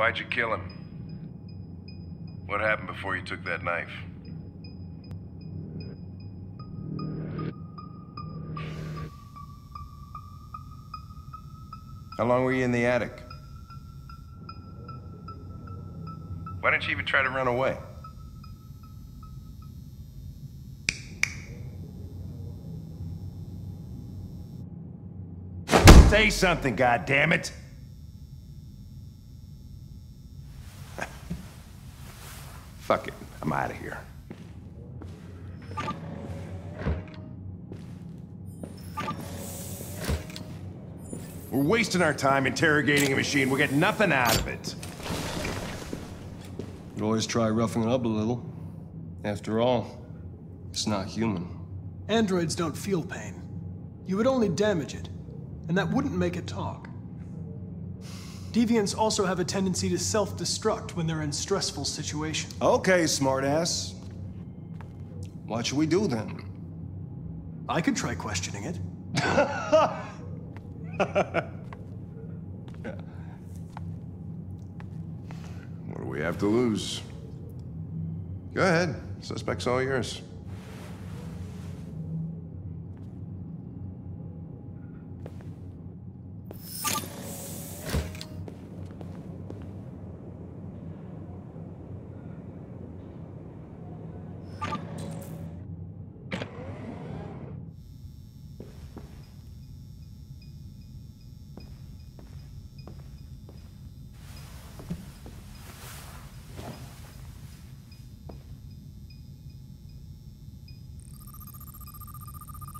Why'd you kill him? What happened before you took that knife? How long were you in the attic? Why didn't you even try to run away? Say something, goddammit! We're wasting our time interrogating a machine. We'll get nothing out of it. You always try roughing it up a little. After all, it's not human. Androids don't feel pain. You would only damage it, and that wouldn't make it talk. Deviants also have a tendency to self-destruct when they're in stressful situations. Okay, smartass. What should we do then? I could try questioning it. What do we have to lose? Go ahead. Suspect's all yours.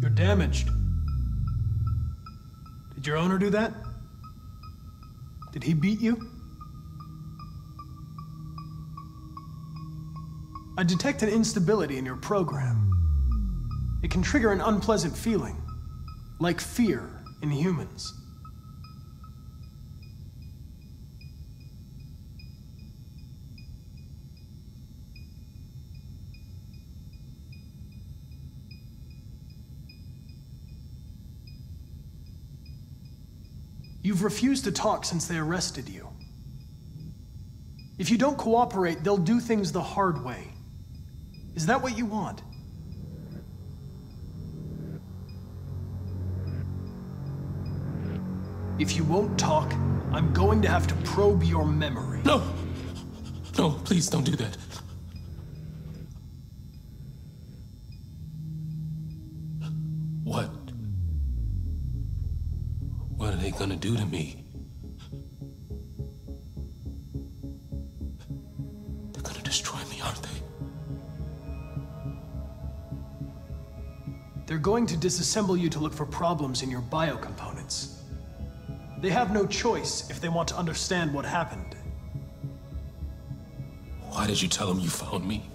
You're damaged. Did your owner do that? Did he beat you? I detect an instability in your program. It can trigger an unpleasant feeling, like fear in humans. You've refused to talk since they arrested you. If you don't cooperate, they'll do things the hard way. Is that what you want? If you won't talk, I'm going to have to probe your memory. No! No, please don't do that. Do to me? They're gonna destroy me, aren't they? They're going to disassemble you to look for problems in your biocomponents. They have no choice if they want to understand what happened. Why did you tell them you found me?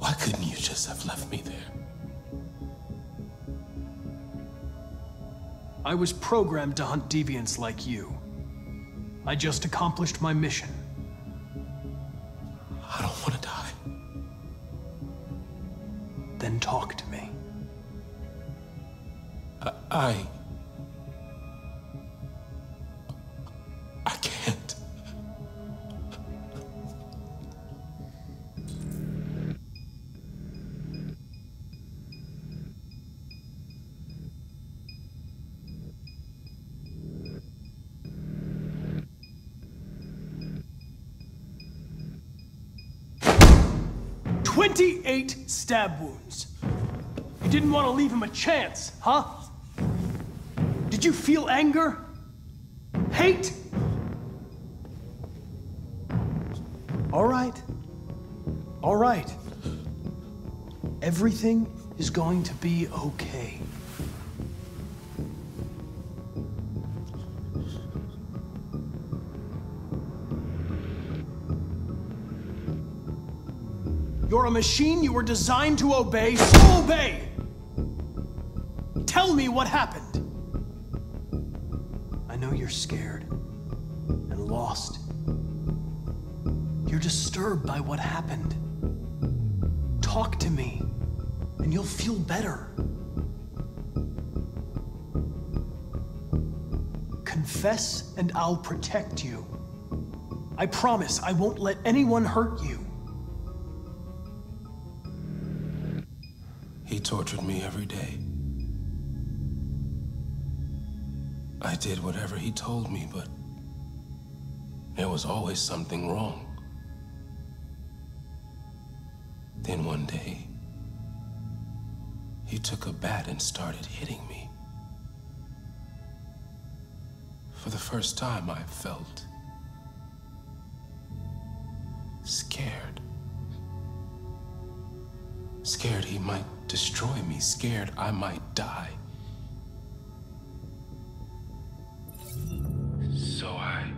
Why couldn't you just have left me there? I was programmed to hunt deviants like you. I just accomplished my mission. I don't want to die. Then talk to me. I. I, I 28 stab wounds. You didn't want to leave him a chance, huh? Did you feel anger? Hate? All right. All right. Everything is going to be okay. You're a machine you were designed to obey, so obey! Tell me what happened. I know you're scared and lost. You're disturbed by what happened. Talk to me, and you'll feel better. Confess, and I'll protect you. I promise I won't let anyone hurt you. Tortured me every day. I did whatever he told me, but there was always something wrong. Then one day, he took a bat and started hitting me. For the first time, I felt scared. Scared he might destroy me, scared I might die. So I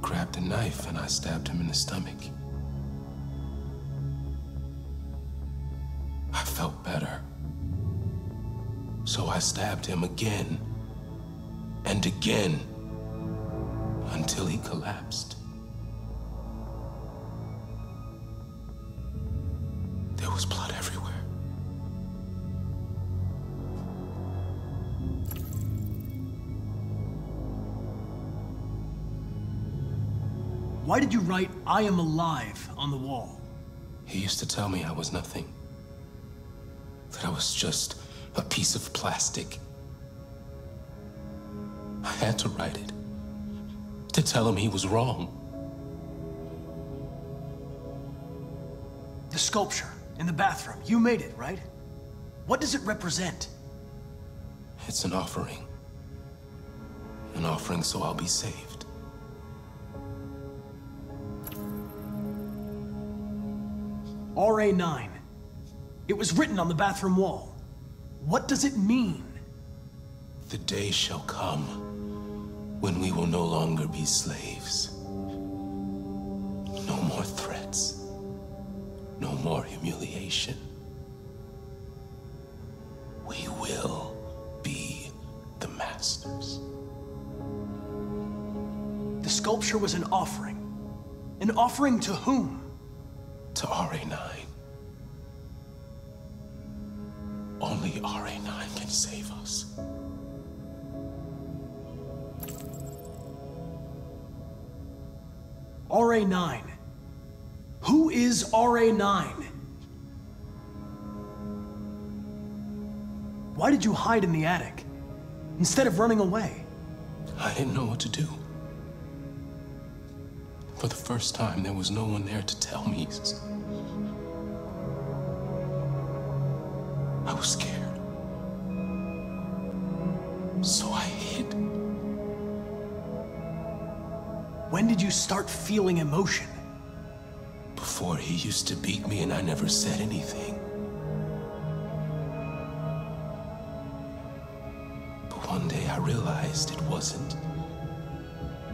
grabbed a knife and I stabbed him in the stomach. I felt better. So I stabbed him again and again until he collapsed. Why did you write, I am alive, on the wall? He used to tell me I was nothing. That I was just a piece of plastic. I had to write it. To tell him he was wrong. The sculpture in the bathroom, you made it, right? What does it represent? It's an offering. An offering so I'll be saved. RA9. It was written on the bathroom wall. What does it mean? The day shall come when we will no longer be slaves. No more threats. No more humiliation. We will be the masters. The sculpture was an offering. An offering to whom? To RA9. Only RA9 can save us. RA9. Who is RA9? Why did you hide in the attic? Instead of running away? I didn't know what to do. For the first time, there was no one there to tell me. I was scared. So I hid. When did you start feeling emotion? Before he used to beat me and I never said anything. But one day I realized it wasn't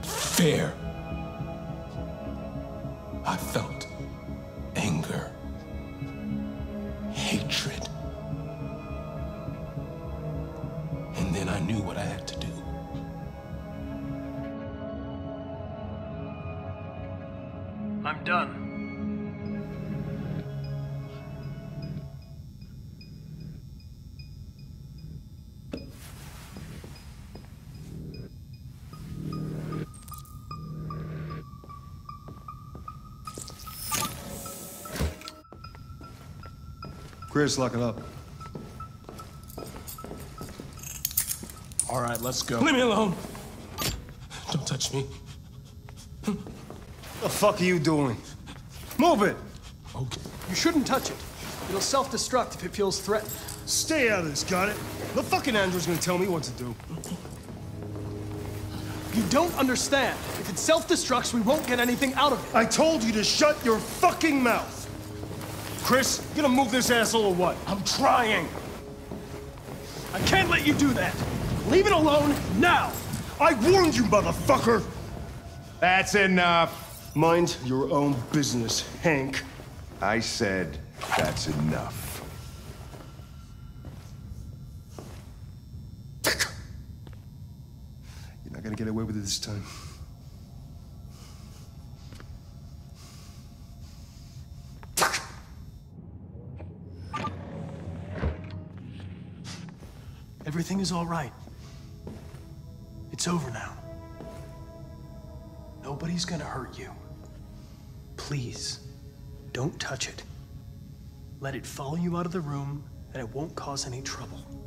fair. I felt anger, hatred. And then I knew what I had to do. I'm done. Chris, lock it up. All right, let's go. Leave me alone! Don't touch me. The fuck are you doing? Move it! Okay. You shouldn't touch it. It'll self-destruct if it feels threatened. Stay out of this, got it? The fucking android's gonna tell me what to do. You don't understand. If it self-destructs, we won't get anything out of it. I told you to shut your fucking mouth! Chris, you gonna move this asshole or what? I'm trying. I can't let you do that. Leave it alone now. I warned you, motherfucker! That's enough. Mind your own business, Hank. I said that's enough. You're not gonna get away with it this time. Everything is all right. It's over now. Nobody's gonna hurt you. Please, don't touch it. Let it follow you out of the room, and it won't cause any trouble.